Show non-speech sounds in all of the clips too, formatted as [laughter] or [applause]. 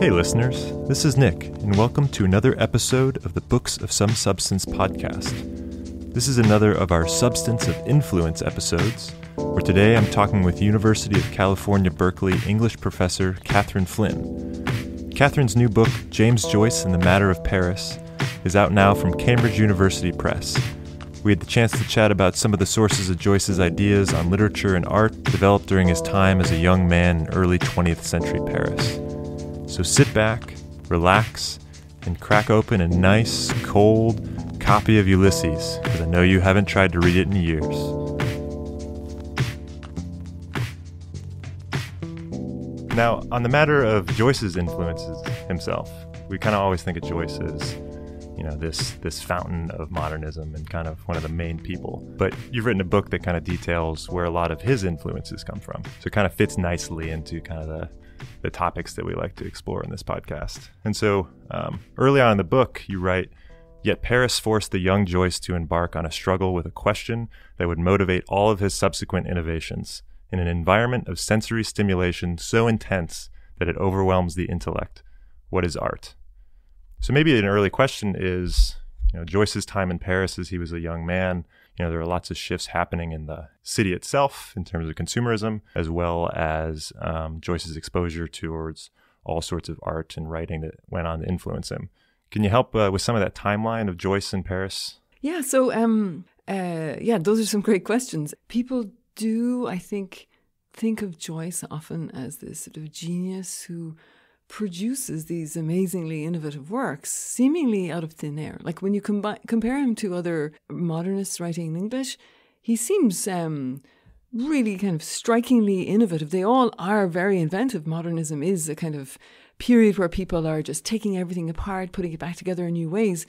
Hey, listeners, this is Nick, and welcome to another episode of the Books of Some Substance podcast. This is another of our Substance of Influence episodes, where today I'm talking with University of California, Berkeley English professor Catherine Flynn. Catherine's new book, James Joyce and the Matter of Paris, is out now from Cambridge University Press. We had the chance to chat about some of the sources of Joyce's ideas on literature and art developed during his time as a young man in early 20th century Paris. So sit back, relax, and crack open a nice, cold copy of Ulysses, because I know you haven't tried to read it in years. Now, on the matter of Joyce's influences himself, we kind of always think of Joyce as, you know, this this fountain of modernism and kind of one of the main people. But you've written a book that kind of details where a lot of his influences come from. So it kind of fits nicely into kind of the the topics that we like to explore in this podcast. And so, um, early on in the book, you write, Yet Paris forced the young Joyce to embark on a struggle with a question that would motivate all of his subsequent innovations in an environment of sensory stimulation so intense that it overwhelms the intellect. What is art? So maybe an early question is, you know, Joyce's time in Paris as he was a young man. You know, there are lots of shifts happening in the city itself in terms of consumerism, as well as um, Joyce's exposure towards all sorts of art and writing that went on to influence him. Can you help uh, with some of that timeline of Joyce in Paris? Yeah, so um, uh, yeah, those are some great questions. People do, I think, think of Joyce often as this sort of genius who produces these amazingly innovative works, seemingly out of thin air. Like when you combi- compare him to other modernists writing in English, he seems um, really kind of strikingly innovative. They all are very inventive. Modernism is a kind of period where people are just taking everything apart, putting it back together in new ways.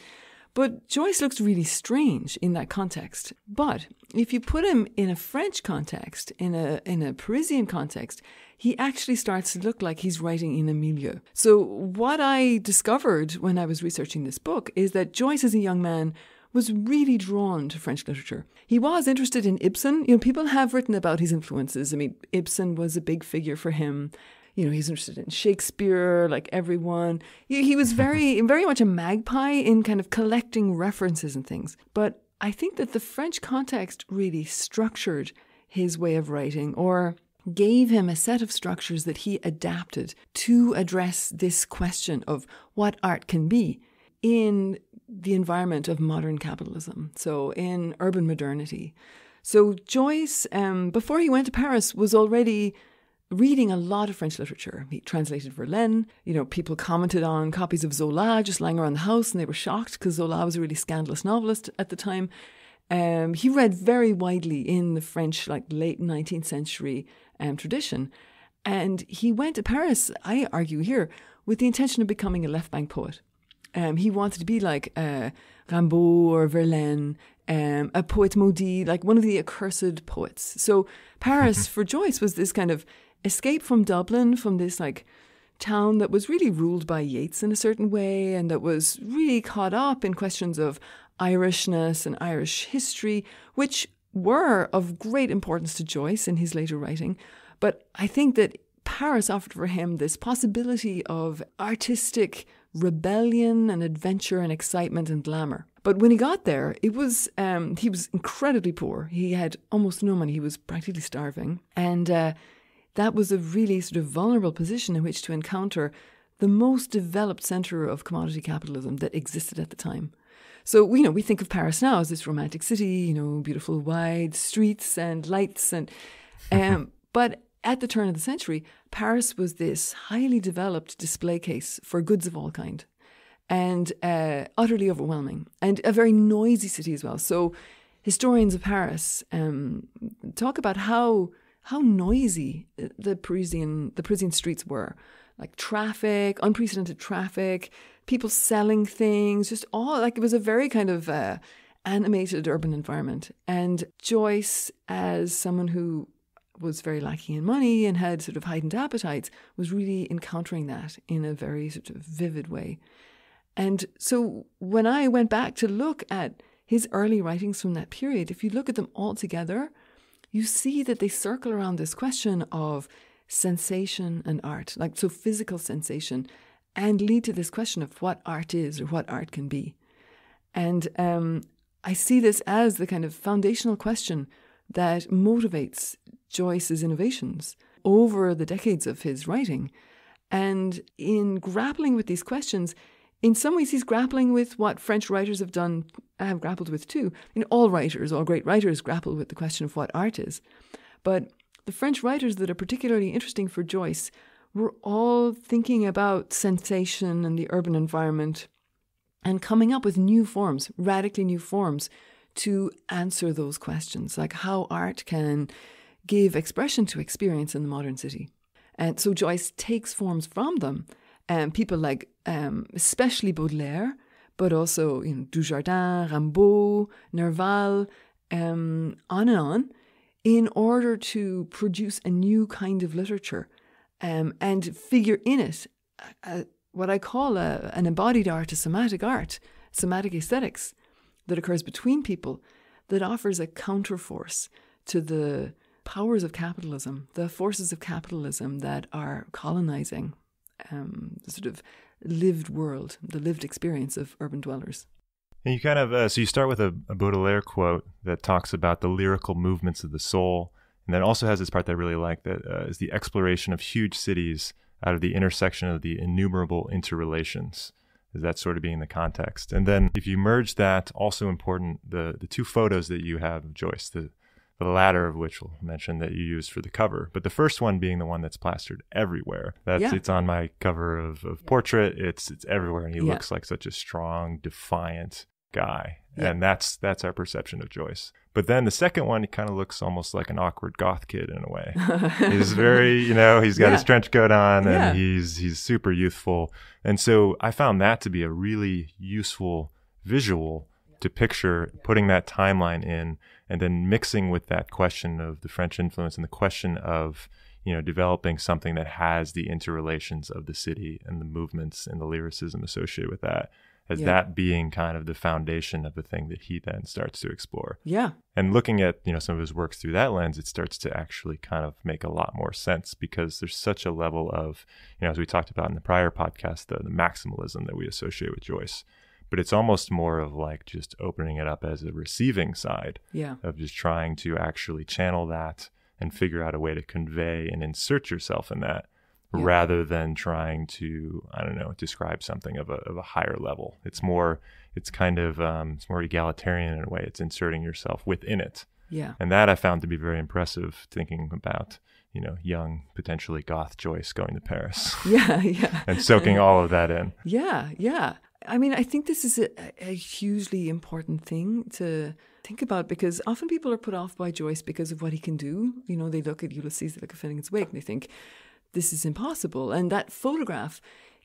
But Joyce looks really strange in that context. But if you put him in a French context, in a in a Parisian context, he actually starts to look like he's writing in a milieu. So what I discovered when I was researching this book is that Joyce as a young man was really drawn to French literature. He was interested in Ibsen. You know, people have written about his influences. I mean, Ibsen was a big figure for him you know, he's interested in Shakespeare, like everyone. He, was [laughs] very, very much a magpie in kind of collecting references and things. But I think that the French context really structured his way of writing or gave him a set of structures that he adapted to address this question of what art can be in the environment of modern capitalism, so in urban modernity. So Joyce, um, before he went to Paris, was already reading a lot of French literature. He translated Verlaine. You know, people commented on copies of Zola just lying around the house, and they were shocked because Zola was a really scandalous novelist at the time. Um, he read very widely in the French, like late 19th century um, tradition. And he went to Paris, I argue here, with the intention of becoming a left bank poet. Um, he wanted to be like uh, Rimbaud or Verlaine, um, a poet maudit, like one of the accursed poets. So Paris [laughs] for Joyce was this kind of escape from Dublin, from this like town that was really ruled by Yeats in a certain way and that was really caught up in questions of Irishness and Irish history, which were of great importance to Joyce in his later writing. But I think that Paris offered for him this possibility of artistic rebellion and adventure and excitement and glamour. But when he got there, it was um, he was incredibly poor. He had almost no money. He was practically starving, and uh, that was a really sort of vulnerable position in which to encounter the most developed center of commodity capitalism that existed at the time. So, you know, we think of Paris now as this romantic city, you know, beautiful wide streets and lights and [laughs] um, but at the turn of the century, Paris was this highly developed display case for goods of all kind and uh, utterly overwhelming and a very noisy city as well. So historians of Paris um, talk about how how noisy the Parisian the Parisian streets were. Like traffic, unprecedented traffic, people selling things, just all like it was a very kind of uh, animated urban environment. And Joyce, as someone who was very lacking in money and had sort of heightened appetites, was really encountering that in a very sort of vivid way. And so when I went back to look at his early writings from that period, if you look at them all together, you see that they circle around this question of sensation and art, like so physical sensation and lead to this question of what art is or what art can be. And um, I see this as the kind of foundational question that motivates Joyce's innovations over the decades of his writing. And in grappling with these questions, in some ways, he's grappling with what French writers have done, have grappled with too. In all writers, all great writers, grapple with the question of what art is. But the French writers that are particularly interesting for Joyce were all thinking about sensation and the urban environment and coming up with new forms, radically new forms to answer those questions, like how art can give expression to experience in the modern city. And so Joyce takes forms from them, and people like, um, especially Baudelaire, but also you know, Dujardin, Rimbaud, Nerval, um, on and on, in order to produce a new kind of literature um, and figure in it a, a, what I call a, an embodied art, a somatic art, somatic aesthetics that occurs between people that offers a counterforce to the powers of capitalism, the forces of capitalism that are colonizing um, sort of lived world, the lived experience of urban dwellers. And you kind of, uh, so you start with a, a, Baudelaire quote that talks about the lyrical movements of the soul. And then also has this part that I really like that uh, is the exploration of huge cities out of the intersection of the innumerable interrelations. Is that sort of being the context? And then if you merge that, also important, the, the two photos that you have of Joyce, the, the latter of which we'll mention that you used for the cover, but the first one being the one that's plastered everywhere. That's yeah. it's on my cover of, of portrait. It's it's everywhere, and he yeah. looks like such a strong, defiant guy, yeah. and that's that's our perception of Joyce. But then the second one, he kind of looks almost like an awkward goth kid in a way. [laughs] he's very, you know, he's got yeah. his trench coat on and yeah. he's he's super youthful. And so I found that to be a really useful visual to picture putting that timeline in and then mixing with that question of the French influence and the question of you know developing something that has the interrelations of the city and the movements and the lyricism associated with that as yeah. that being kind of the foundation of the thing that he then starts to explore. Yeah. And looking at, you know, some of his works through that lens, it starts to actually kind of make a lot more sense because there's such a level of, you know, as we talked about in the prior podcast, the, the maximalism that we associate with Joyce. But it's almost more of like just opening it up as a receiving side yeah. of just trying to actually channel that and figure out a way to convey and insert yourself in that yeah. rather than trying to I don't know describe something of a of a higher level. It's more it's kind of um, it's more egalitarian in a way. It's inserting yourself within it. Yeah, and that I found to be very impressive. Thinking about you know young potentially goth Joyce going to Paris. [laughs] Yeah, yeah, and soaking all of that in. [laughs] Yeah, yeah. I mean, I think this is a, a hugely important thing to think about because often people are put off by Joyce because of what he can do. You know, they look at Ulysses, they look at Finnegans Wake, and they think, this is impossible. And that photograph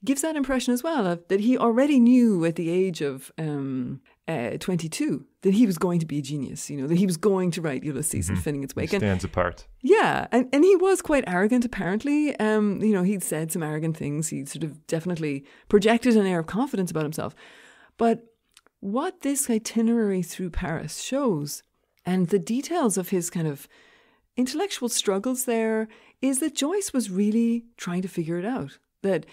gives that impression as well of that he already knew at the age of um, uh, 22 that he was going to be a genius, you know, that he was going to write Ulysses mm-hmm. and Finnegans Wake. He stands apart. Yeah. And, and he was quite arrogant, apparently. Um, you know, he'd said some arrogant things. He sort of definitely projected an air of confidence about himself. But what this itinerary through Paris shows, and the details of his kind of intellectual struggles there is that Joyce was really trying to figure it out. That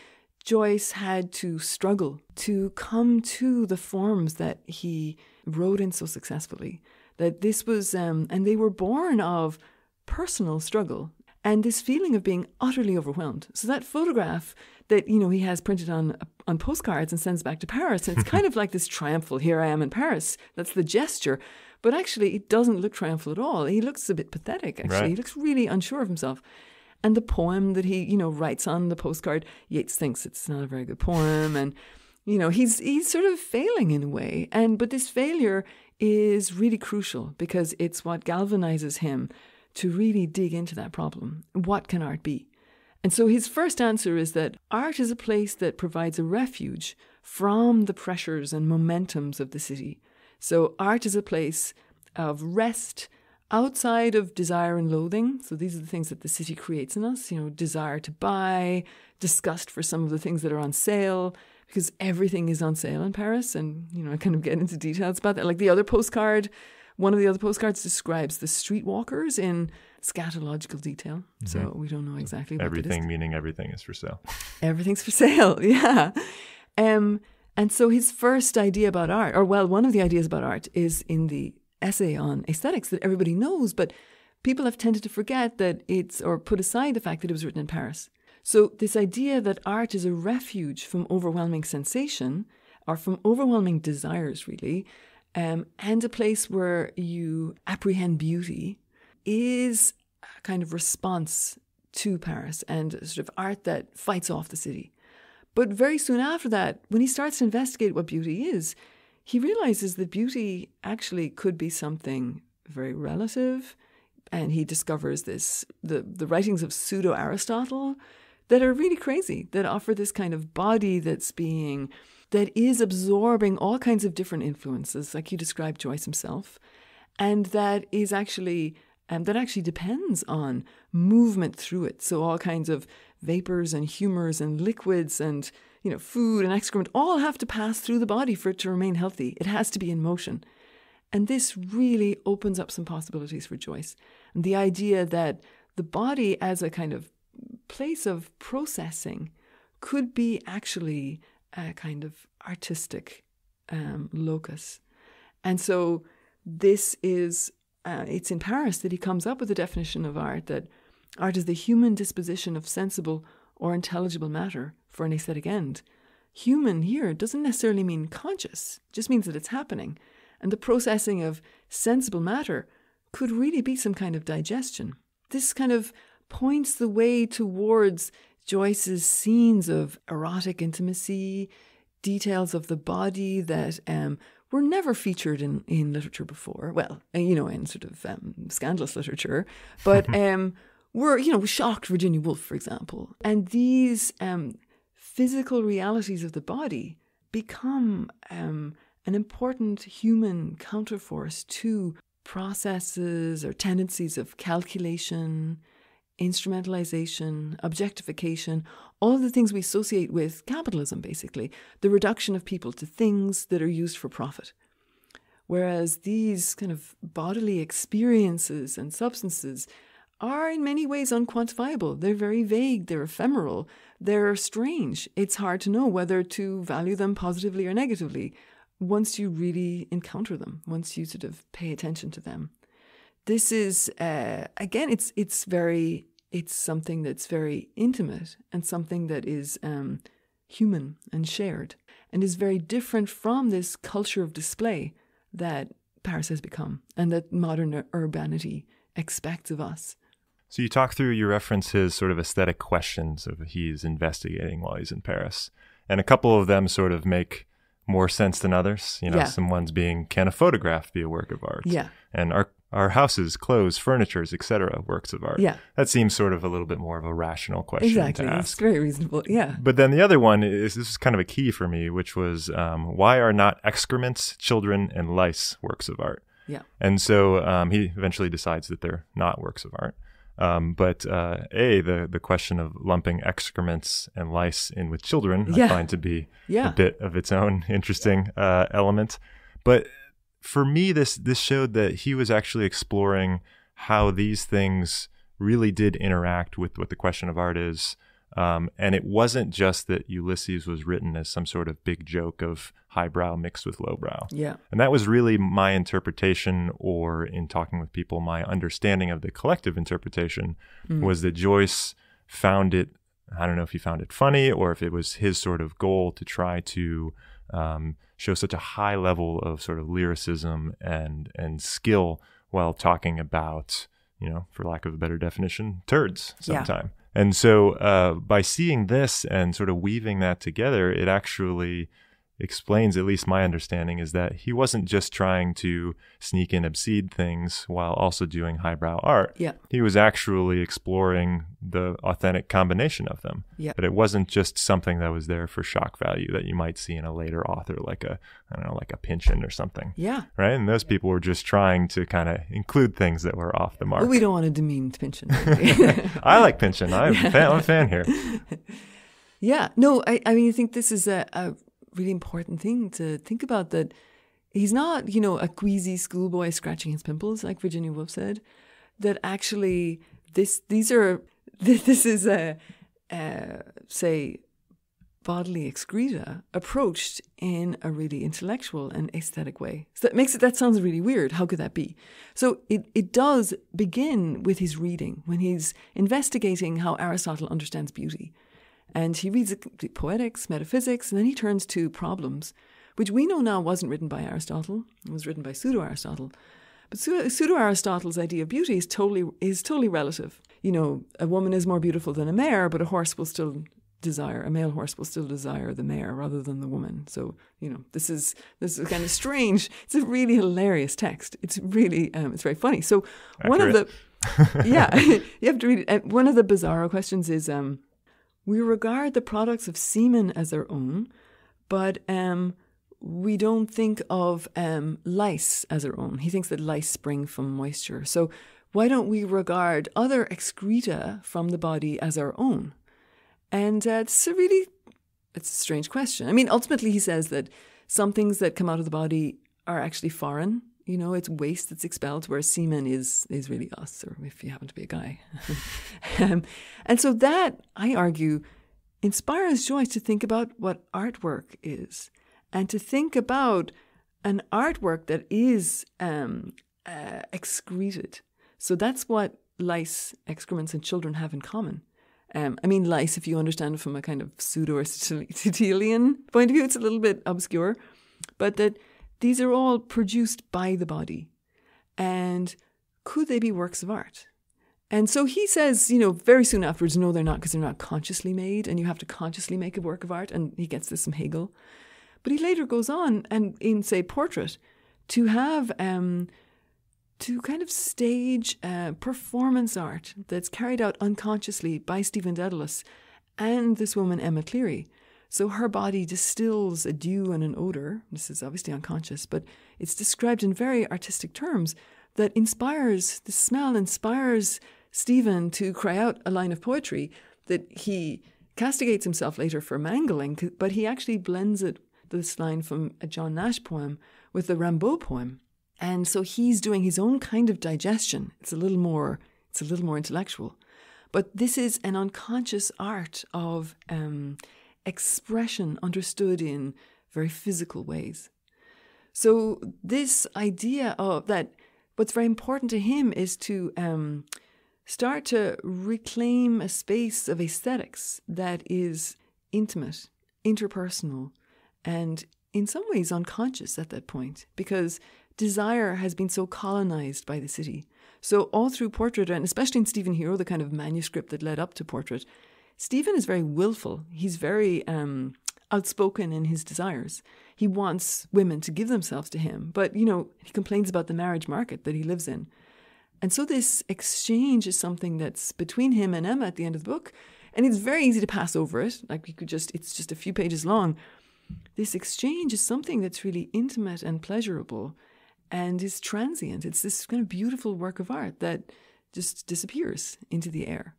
Joyce had to struggle to come to the forms that he wrote in so successfully. That this was, um, and they were born of personal struggle and this feeling of being utterly overwhelmed. So that photograph that you know he has printed on on postcards and sends back to Paris, and it's [laughs] kind of like this triumphal "Here I am in Paris." That's the gesture. But actually, it doesn't look triumphal at all. He looks a bit pathetic, actually. Right. He looks really unsure of himself. And the poem that he, you know, writes on the postcard, Yeats thinks it's not a very good poem. And, you know, he's he's sort of failing in a way. And but this failure is really crucial because it's what galvanizes him to really dig into that problem. What can art be? And so his first answer is that art is a place that provides a refuge from the pressures and momentums of the city so, art is a place of rest outside of desire and loathing. So, these are the things that the city creates in us you know, desire to buy, disgust for some of the things that are on sale, because everything is on sale in Paris. And, you know, I kind of get into details about that. Like the other postcard, one of the other postcards describes the streetwalkers in scatological detail. So we don't know exactly what. Everything meaning everything is for sale. [laughs] Everything's for sale. [laughs] Yeah. Um, and so his first idea about art, or well, one of the ideas about art is in the essay on aesthetics that everybody knows, but people have tended to forget that it's, or put aside the fact that it was written in Paris. So this idea that art is a refuge from overwhelming sensation, or from overwhelming desires, really, um, and a place where you apprehend beauty, is a kind of response to Paris and sort of art that fights off the city. But very soon after that, when he starts to investigate what beauty is, he realizes that beauty actually could be something very relative. And he discovers this the, the writings of pseudo Aristotle that are really crazy, that offer this kind of body that's being that is absorbing all kinds of different influences, like you described Joyce himself, and that is actually um, that actually depends on movement through it. So all kinds of vapors and humors and liquids and you know food and excrement all have to pass through the body for it to remain healthy. It has to be in motion. And this really opens up some possibilities for Joyce. And the idea that the body as a kind of place of processing could be actually a kind of artistic um, locus. And so this is, uh, it's in Paris that he comes up with the definition of art that art is the human disposition of sensible or intelligible matter for an aesthetic end. Human here doesn't necessarily mean conscious, it just means that it's happening. And the processing of sensible matter could really be some kind of digestion. This kind of points the way towards Joyce's scenes of erotic intimacy, details of the body that um, were never featured in, in literature before. Well, you know, in sort of um, scandalous literature, but [laughs] um, were, you know, shocked Virginia Woolf, for example. And these um, physical realities of the body become um, an important human counterforce to processes or tendencies of calculation, instrumentalization, objectification, all of the things we associate with capitalism, basically, the reduction of people to things that are used for profit. Whereas these kind of bodily experiences and substances are in many ways unquantifiable. They're very vague, they're ephemeral, they're strange. It's hard to know whether to value them positively or negatively once you really encounter them, once you sort of pay attention to them. This is uh, again, it's it's very it's something that's very intimate and something that is um, human and shared, and is very different from this culture of display that Paris has become and that modern urbanity expects of us. So you talk through, you reference his sort of aesthetic questions of he's investigating while he's in Paris, and a couple of them sort of make more sense than others. You know, Yeah. some ones being can a photograph be a work of art? Yeah. And our our houses, clothes, furnitures, etc., works of art? Yeah. That seems sort of a little bit more of a rational question Exactly, to it's ask. very reasonable. Yeah, But then the other one is this is kind of a key for me, which was um, why are not excrements, children, and lice works of art? yeah, And so um, he eventually decides that they're not works of art. Um, but uh, a the the question of lumping excrements and lice in with children I Yeah. find to be Yeah. a bit of its own [laughs] interesting uh, element. But for me, this this showed that he was actually exploring how these things really did interact with what the question of art is. Um, and it wasn't just that Ulysses was written as some sort of big joke of highbrow mixed with lowbrow. yeah, And that was really my interpretation, or in talking with people, my understanding of the collective interpretation was that Joyce found it. I don't know if he found it funny or if it was his sort of goal to try to um, show such a high level of sort of lyricism and and skill while talking about, you know, for lack of a better definition, turds sometime. And so uh, by seeing this and sort of weaving that together, it actually explains, at least my understanding, is that he wasn't just trying to sneak in obscene things while also doing highbrow art. Yeah. He was actually exploring the authentic combination of them. Yeah. But it wasn't just something that was there for shock value that you might see in a later author, like a, I don't know, like a Pynchon or something. yeah. Right. And those people were just trying to kind of include things that were off the mark. We don't want to demean Pynchon. [laughs] I like Pynchon. I'm, a fan, I'm a fan here. [laughs] Yeah, no, I, I mean, I think this is a, a really important thing to think about that he's not, you know, a queasy schoolboy scratching his pimples, like Virginia Woolf said. that actually this these are [laughs] this is a, a say bodily excreta approached in a really intellectual and aesthetic way. So that makes it that sounds really weird. How could that be? So it, it does begin with his reading when he's investigating how Aristotle understands beauty. And he reads poetics, metaphysics, and then he turns to problems, which we know now wasn't written by Aristotle. It was written by pseudo Aristotle. But pseudo Aristotle's idea of beauty is totally is totally relative. You know, a woman is more beautiful than a mare, but a horse will still desire a male horse will still desire the mare rather than the woman. So you know this is this is kind of strange. It's a really hilarious text. It's really um, it's very funny. So Accurate. one of the [laughs] yeah [laughs] you have to read it. One of the bizarro questions is um, we regard the products of semen as our own, but um, we don't think of um, lice as our own. He thinks that lice spring from moisture. So why don't we regard other excreta from the body as our own? And uh, it's a really, it's a strange question. I mean, ultimately, he says that some things that come out of the body are actually foreign. You know, it's waste that's expelled, whereas semen is is really us, or if you happen to be a guy. [laughs] um, and so that, I argue, inspires Joyce to think about what artwork is, and to think about an artwork that is um, uh, excreted. So that's what lice, excrements, and children have in common. Um, I mean, lice, if you understand it from a kind of pseudo Aristotelian [laughs] point of view, it's a little bit obscure, but that these are all produced by the body. And could they be works of art? And so he says, you know, very soon afterwards, no, they're not, because they're not consciously made, and you have to consciously make a work of art. And he gets this from Hegel. But he later goes on, and in, say, portrait, to have um, to kind of stage uh, performance art that's carried out unconsciously by Stephen Dedalus and this woman, Emma Clery. So her body distills a dew and an odor. This is obviously unconscious, but it's described in very artistic terms that inspires, the smell inspires Stephen to cry out a line of poetry that he castigates himself later for mangling, but he actually blends it, this line from a John Nash poem, with the Rimbaud poem. And so he's doing his own kind of digestion. It's a little more, it's a little more intellectual. But this is an unconscious art of um, expression understood in very physical ways. So this idea of that, what's very important to him is to um, start to reclaim a space of aesthetics that is intimate, interpersonal, and in some ways unconscious at that point, because desire has been so colonized by the city. So, all through Portrait, and especially in Stephen Hero, the kind of manuscript that led up to Portrait, Stephen is very willful. He's very um, outspoken in his desires. He wants women to give themselves to him, but, you know, he complains about the marriage market that he lives in. And so, this exchange is something that's between him and Emma at the end of the book. And it's very easy to pass over it. Like, you could just, it's just a few pages long. This exchange is something that's really intimate and pleasurable and is transient. It's this kind of beautiful work of art that just disappears into the air.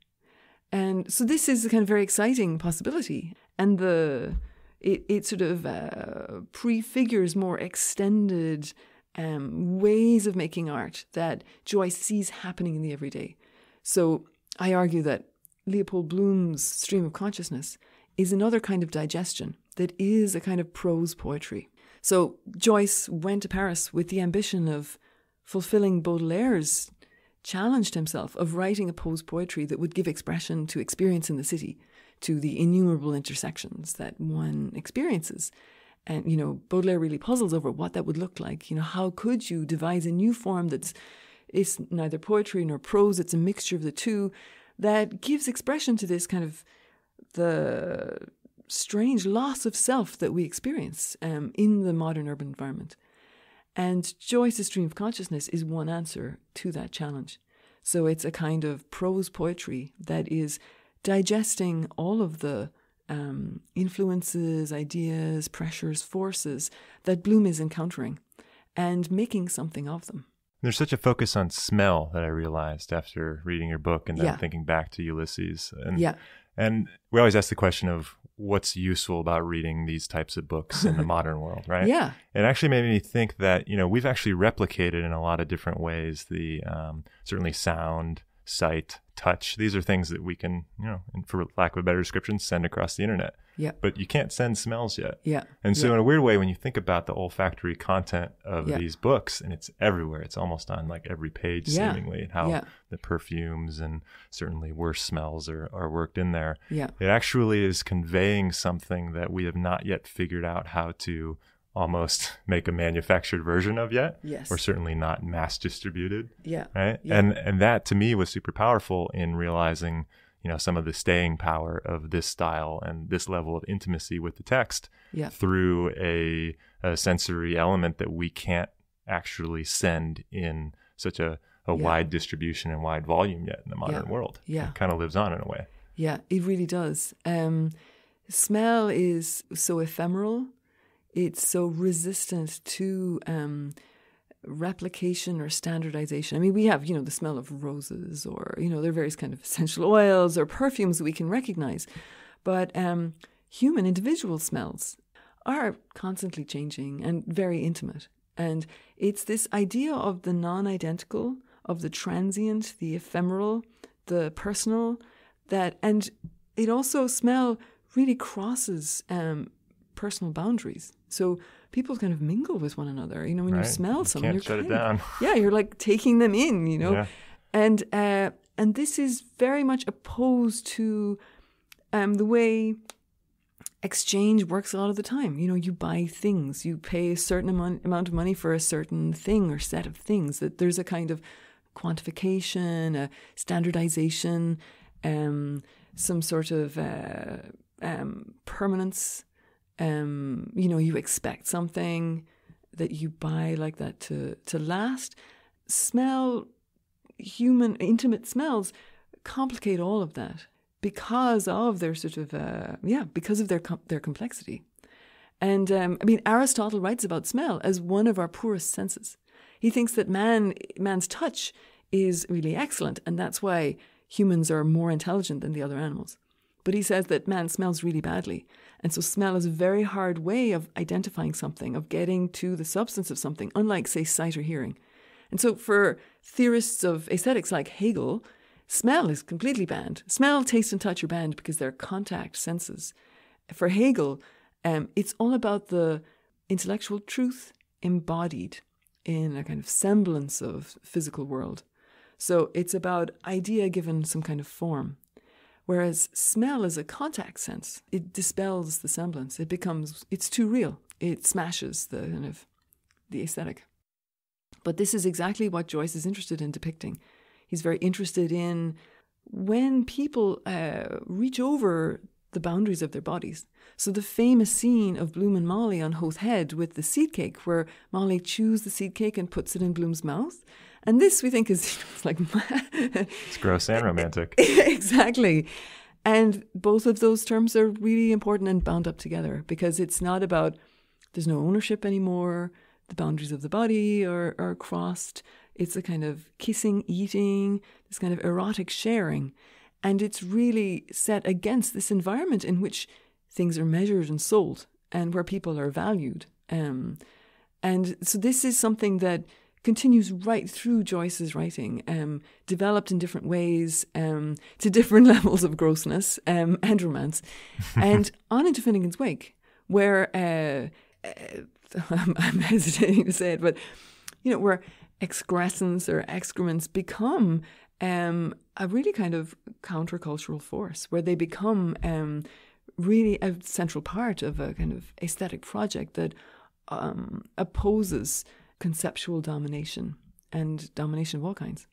And so this is a kind of very exciting possibility. And the it, it sort of uh, prefigures more extended um, ways of making art that Joyce sees happening in the everyday. So I argue that Leopold Bloom's stream of consciousness is another kind of digestion that is a kind of prose poetry. So Joyce went to Paris with the ambition of fulfilling Baudelaire's challenge to himself of writing a prose poetry that would give expression to experience in the city, to the innumerable intersections that one experiences. And, you know, Baudelaire really puzzles over what that would look like. You know, how could you devise a new form that's it's neither poetry nor prose, it's a mixture of the two that gives expression to this kind of the strange loss of self that we experience um, in the modern urban environment. And Joyce's stream of consciousness is one answer to that challenge. So it's a kind of prose poetry that is digesting all of the um, influences, ideas, pressures, forces that Bloom is encountering and making something of them. There's such a focus on smell that I realized after reading your book and then Yeah. thinking back to Ulysses. And Yeah. and we always ask the question of what's useful about reading these types of books in the [laughs] modern world, right? Yeah. It actually made me think that you know we've actually replicated in a lot of different ways the um, certainly sound, sight, touch. These are things that we can you know, for lack of a better description, send across the internet. Yeah. But you can't send smells yet. Yeah. And so, yeah. in a weird way, when you think about the olfactory content of Yeah. these books, and it's everywhere, it's almost on like every page, Yeah. seemingly, how Yeah. the perfumes and certainly worse smells are, are worked in there. Yeah. It actually is conveying something that we have not yet figured out how to almost [laughs] make a manufactured version of yet, Yes. or certainly not mass distributed Yeah. right and and that to me was super powerful in realizing you know some of the staying power of this style and this level of intimacy with the text Yeah. through a, a sensory element that we can't actually send in such a, a Yeah. wide distribution and wide volume yet in the modern Yeah. world Yeah. it kind of lives on in a way Yeah, it really does. Um, smell is so ephemeral. It's so resistant to um, replication or standardization. I mean, we have, you know, the smell of roses or, you know, there are various kind of [laughs] essential oils or perfumes that we can recognize. But um, human individual smells are constantly changing and very intimate. And it's this idea of the non identical, of the transient, the ephemeral, the personal, that, and it also, smell really crosses um, personal boundaries. So people kind of mingle with one another. You know, when right you smell You someone, can't you're shut it kind of- [laughs] yeah, you're like taking them in, you know. Yeah. And uh, and this is very much opposed to um, the way exchange works a lot of the time. You know, you buy things, you pay a certain amount amount of money for a certain thing or set of things. That there's a kind of quantification, a standardization, um, some sort of uh, um, permanence. Um, you know, you expect something that you buy like that to to last. Smell, human intimate smells, complicate all of that because of their sort of uh, yeah because of their com- their complexity. And um, I mean, Aristotle writes about smell as one of our poorest senses. He thinks that man man's touch is really excellent, and that's why humans are more intelligent than the other animals. But he says that man smells really badly. And so smell is a very hard way of identifying something, of getting to the substance of something, unlike, say, sight or hearing. And so for theorists of aesthetics like Hegel, smell is completely banned. Smell, taste, and touch are banned because they're contact senses. For Hegel, um, it's all about the intellectual truth embodied in a kind of semblance of physical world. So it's about idea given some kind of form. Whereas smell is a contact sense. It dispels the semblance. It becomes, it's too real. It smashes the kind of the aesthetic. But this is exactly what Joyce is interested in depicting. He's very interested in when people uh, reach over the boundaries of their bodies. So the famous scene of Bloom and Molly on Howth Head with the seed cake, where Molly chews the seed cake and puts it in Bloom's mouth. And this we think is [laughs] it's like [laughs] it's gross and romantic [laughs] exactly. And both of those terms are really important and bound up together because it's not about there's no ownership anymore, the boundaries of the body are, are crossed. It's a kind of kissing, eating, this kind of erotic sharing. And it's really set against this environment in which things are measured and sold and where people are valued. Um, and so this is something that continues right through Joyce's writing, um, developed in different ways um, to different [laughs] levels of grossness um, and romance, [laughs] and on into Finnegans Wake, where uh, uh, [laughs] I'm, I'm hesitating to say it, but you know, where excrescence or excrements become um, a really kind of countercultural force, where they become um, really a central part of a kind of aesthetic project that um, opposes conceptual domination and domination of all kinds.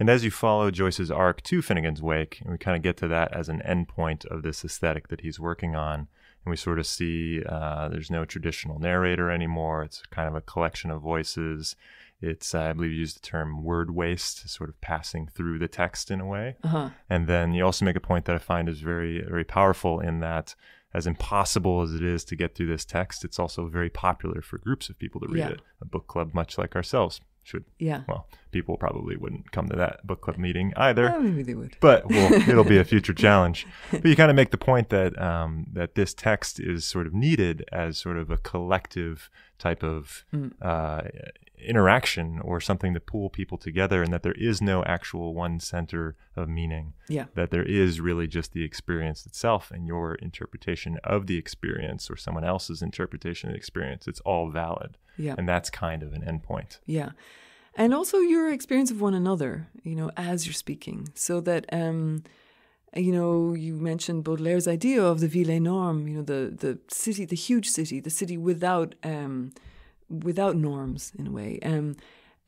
And as you follow Joyce's arc to Finnegans Wake, and we kind of get to that as an endpoint of this aesthetic that he's working on, and we sort of see uh, there's no traditional narrator anymore. It's kind of a collection of voices. It's, uh, I believe you used the term word waste, sort of passing through the text in a way. Uh-huh. And then you also make a point that I find is very, very powerful in that as impossible as it is to get through this text, it's also very popular for groups of people to read Yeah. it, a book club much like ourselves. should Yeah. well, people probably wouldn't come to that book club meeting either. Oh, maybe they would. but well, [laughs] it'll be a future challenge. But you kind of make the point that um, that this text is sort of needed as sort of a collective type of Mm. uh, interaction or something to pull people together, and that there is no actual one center of meaning. Yeah. That there is really just the experience itself and your interpretation of the experience or someone else's interpretation of the experience. It's all valid, Yeah. and that's kind of an endpoint. Yeah. And also your experience of one another, you know, as you're speaking. So that um you know, you mentioned Baudelaire's idea of the ville énorme, you know, the the city, the huge city, the city without um without norms in a way. Um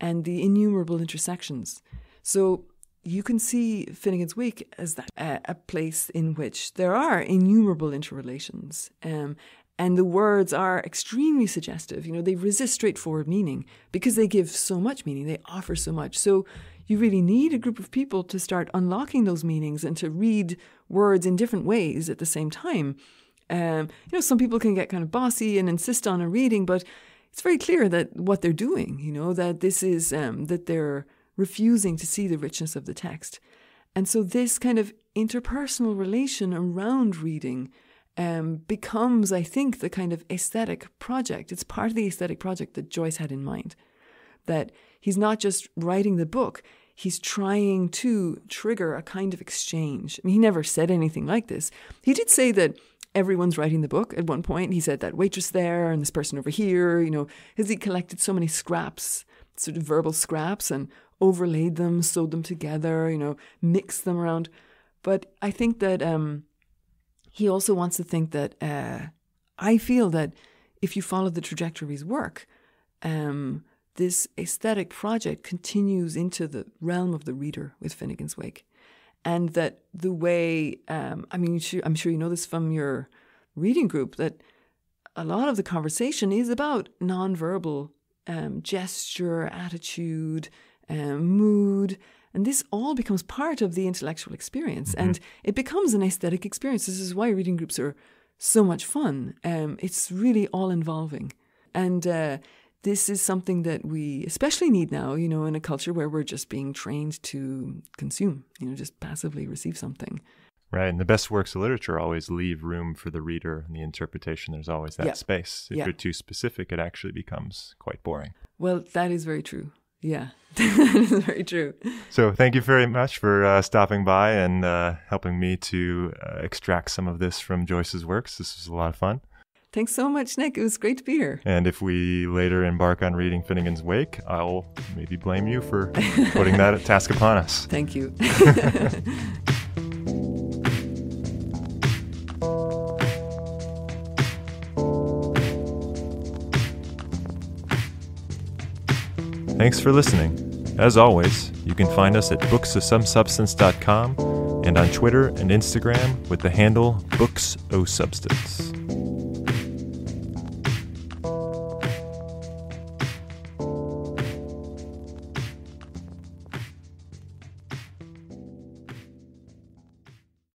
and the innumerable intersections. So you can see Finnegans Wake as that a place in which there are innumerable interrelations, um, and the words are extremely suggestive. You know, they resist straightforward meaning because they give so much meaning. They offer so much. So you really need a group of people to start unlocking those meanings and to read words in different ways at the same time. Um, you know, some people can get kind of bossy and insist on a reading, but it's very clear that what they're doing, you know, that this is um, that they're refusing to see the richness of the text. And so this kind of interpersonal relation around reading um, becomes, I think, the kind of aesthetic project. It's part of the aesthetic project that Joyce had in mind. That he's not just writing the book, he's trying to trigger a kind of exchange. I mean, he never said anything like this. He did say that everyone's writing the book at one point. He said that waitress there and this person over here, you know, has he collected so many scraps, sort of verbal scraps, and overlaid them, sewed them together, you know, mixed them around. But I think that um, he also wants to think that uh, I feel that if you follow the trajectory of his work, um, this aesthetic project continues into the realm of the reader with Finnegans Wake. And that the way, um, I mean, I'm sure you know this from your reading group, that a lot of the conversation is about nonverbal um, gesture, attitude, um, mood. And this all becomes part of the intellectual experience. Mm-hmm. And it becomes an aesthetic experience. This is why reading groups are so much fun. Um, it's really all involving. And uh, this is something that we especially need now, you know, in a culture where we're just being trained to consume, you know, just passively receive something. Right. And the best works of literature always leave room for the reader and the interpretation. There's always that Yeah. space. If Yeah. you're too specific, it actually becomes quite boring. Well, that is very true. Yeah, [laughs] that is very true. So thank you very much for uh, stopping by and uh, helping me to uh, extract some of this from Joyce's works. This was a lot of fun. Thanks so much, Nick. It was great to be here. And if we later embark on reading Finnegans Wake, I'll maybe blame you for putting that [laughs] task upon us. Thank you. [laughs] Thanks for listening. As always, you can find us at booksofsomesubstance.com and on Twitter and Instagram with the handle Books O Substance.